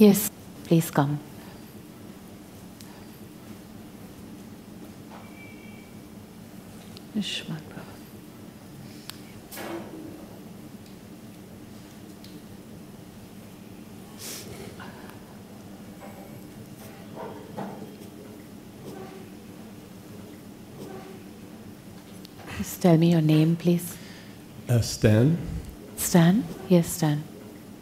Yes, please come. Ishmat Just tell me your name, please. Uh, Stan, Stan? Yes, Stan.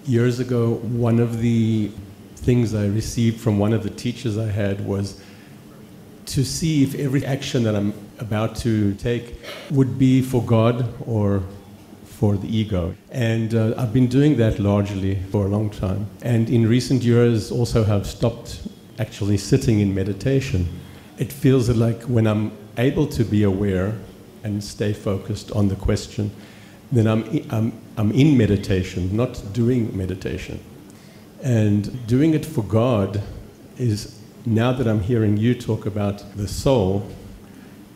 Years ago, one of the things I received from one of the teachers I had was to see if every action that I'm about to take would be for God or for the ego. And uh, I've been doing that largely for a long time. And in recent years, also have stopped actually sitting in meditation. It feels like when I'm able to be aware and stay focused on the question, then I'm, I'm, I'm in meditation, not doing meditation. And doing it for God is, now that I'm hearing you talk about the soul,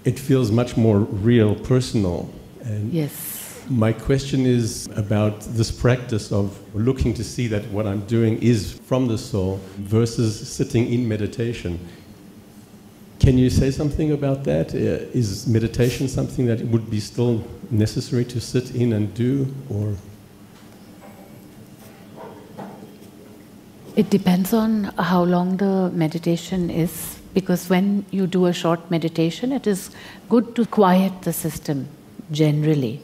it feels much more real, personal. And Yes. my question is about this practice of looking to see that what I'm doing is from the soul versus sitting in meditation. Can you say something about that? Uh, meditation something that would be still necessary to sit in and do, or It depends on how long the meditation is, because when you do a short meditation, it is good to quiet the system generally.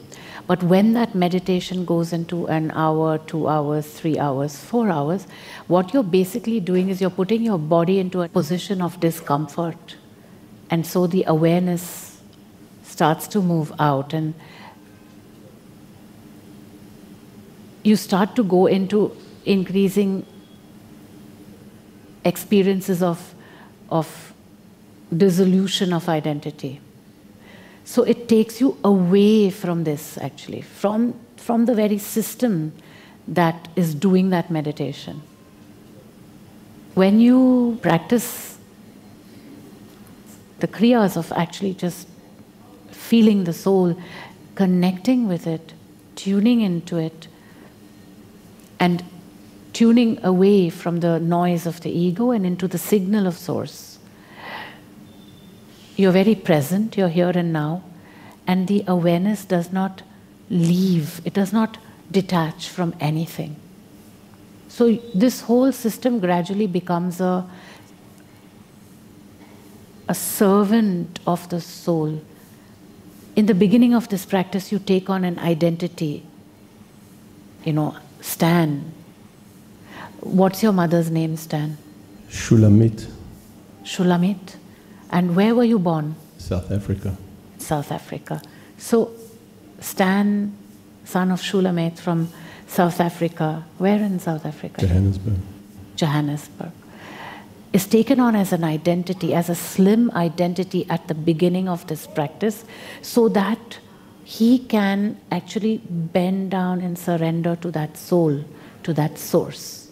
But when that meditation goes into an hour, two hours, three hours, four hours, what you're basically doing is you're putting your body into a position of discomfort. And so the awareness starts to move out, and you start to go into increasing experiences of, of dissolution of identity. So it takes you away from this, actually, from, from the very system that is doing that meditation. When you practice the kriyas of actually just feeling the soul, connecting with it, tuning into it, and tuning away from the noise of the ego and into the signal of source. You're very present, you're here and now, and the awareness does not leave, it does not detach from anything. So, this whole system gradually becomes a, a servant of the soul. In the beginning of this practice, you take on an identity. You know, Stan, What's your mother's name, Stan? Shulamit, Shulamit. And where were you born? South Africa? South Africa. So, Stan, son of Shulamit from South Africa, where in South Africa? Johannesburg. Johannesburg, is taken on as an identity, as a slim identity at the beginning of this practice, so that he can actually bend down and surrender to that soul, to that source.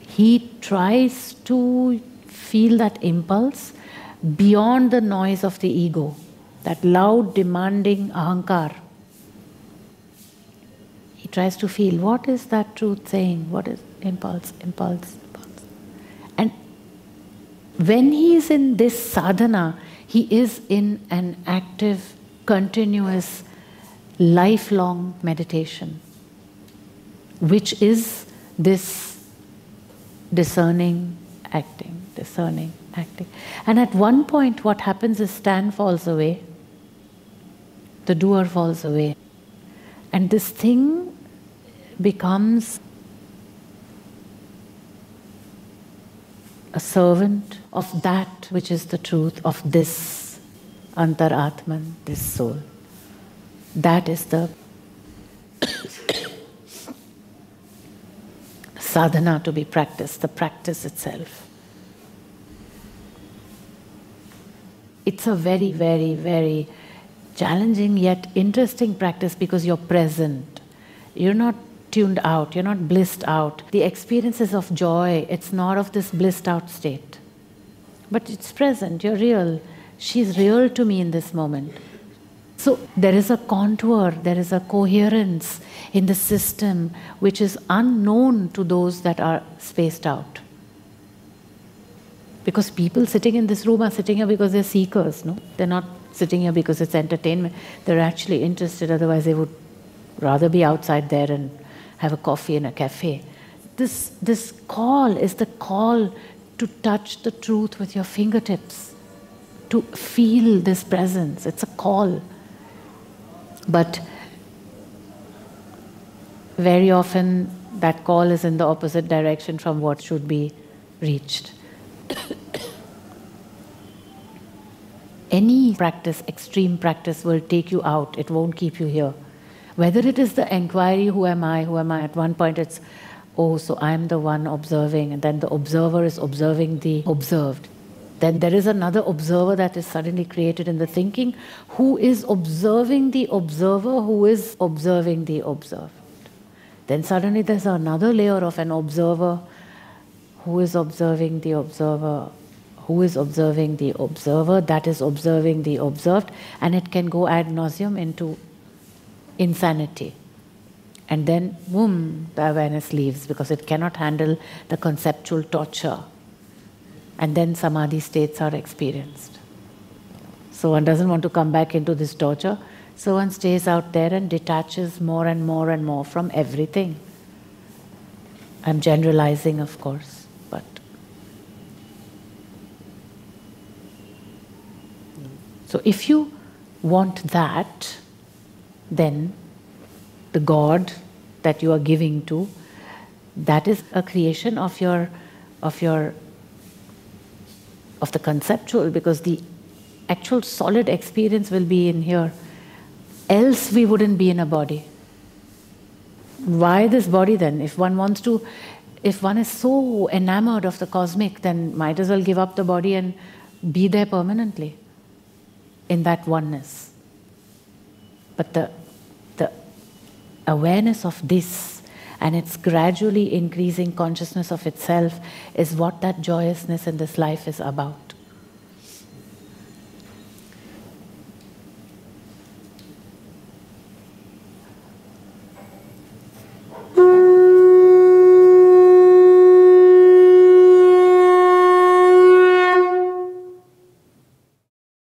He tries to feel that impulse beyond the noise of the ego, that loud, demanding ahankar. He tries to feel what is that truth saying? What is impulse, impulse? And when he is in this sadhana, he is in an active, continuous, lifelong meditation, which is this discerning acting, discerning acting. And at one point, what happens is Stan falls away, the doer falls away, and this thing becomes a servant of that which is the truth of this antaratman, this soul. That is the sadhana to be practiced, the practice itself. It's a very, very, very challenging yet interesting practice because you're present. You're not tuned out, you're not blissed out. The experiences of joy, it's not of this blissed out state. But it's present, you're real. She's real to me in this moment. So there is a contour, there is a coherence in the system which is unknown to those that are spaced out. Because people sitting in this room are sitting here because they're seekers, no? They're not sitting here because it's entertainment. They're actually interested, otherwise, they would rather be outside there and have a coffee in a cafe. This, this call is the call to touch the truth with your fingertips, to feel this presence. It's a call. But very often that call is in the opposite direction from what should be reached. Any practice, extreme practice, will take you out, it won't keep you here. Whether it is the inquiry, who am I, who am I, at one point it's, oh, so I'm the one observing, and then the observer is observing the observed. Then there is another observer that is suddenly created in the thinking who is observing the observer who is observing the observed. Then suddenly there's another layer of an observer who is observing the observer, who is observing the observer, that is observing the observed, and it can go ad nauseum into insanity. And then, boom, the awareness leaves because it cannot handle the conceptual torture. And then samadhi states are experienced. So one doesn't want to come back into this torture. So one stays out there and detaches more and more and more from everything. I'm generalizing, of course, but. So if you want that, then the God that you are giving to, that is a creation of your, of your, of the conceptual, because the actual solid experience will be in here. Else we wouldn't be in a body. Why this body then? If one wants to, if one is so enamored of the cosmic, then might as well give up the body and be there permanently in that oneness. But the the awareness of this and its gradually increasing consciousness of itself is what that joyousness in this life is about.